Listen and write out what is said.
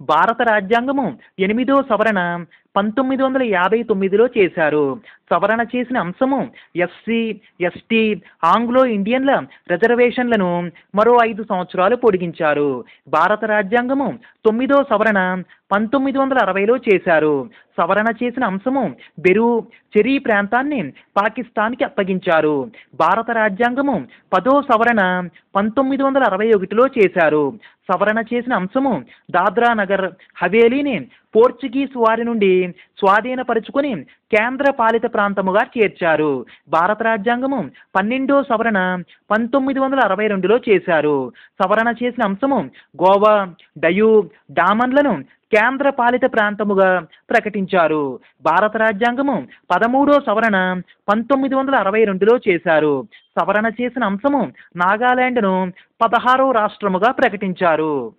భారత రాజ్యాంగము ఎనిమిదో సవరణ పంతొమ్మిది వందల యాభై తొమ్మిదిలో చేశారు. సవరణ చేసిన అంశము ఎస్సీ ఎస్టీ ఆంగ్లో ఇండియన్ల రిజర్వేషన్లను మరో ఐదు సంవత్సరాలు పొడిగించారు. భారత రాజ్యాంగము తొమ్మిదో సవరణ పంతొమ్మిది వందల అరవైలో చేశారు. సవరణ చేసిన అంశము బెరు చెరీ ప్రాంతాన్ని పాకిస్తాన్కి అప్పగించారు. భారత రాజ్యాంగము పదో సవరణ పంతొమ్మిది వందల అరవై ఒకటిలో చేశారు. సవరణ చేసిన అంశము దాద్రా నగర్ హవేలీని పోర్చుగీస్ వారి నుండి స్వాధీనపరుచుకొని కేంద్ర పాలిత ప్రాంతముగా చేర్చారు. భారత రాజ్యాంగము పన్నెండో సవరణ పంతొమ్మిది వందల అరవై రెండులో చేశారు. సవరణ చేసిన అంశము గోవా డయు డామన్లను కేంద్ర పాలిత ప్రాంతముగా ప్రకటించారు. భారత రాజ్యాంగము పదమూడో సవరణ పంతొమ్మిది వందల అరవై రెండులో చేశారు. సవరణ చేసిన అంశము నాగాలాండ్ను పదహారో రాష్ట్రముగా ప్రకటించారు.